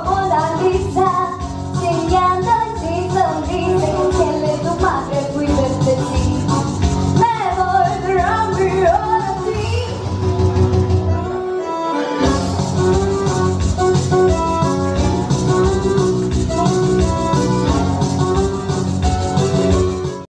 como la risa.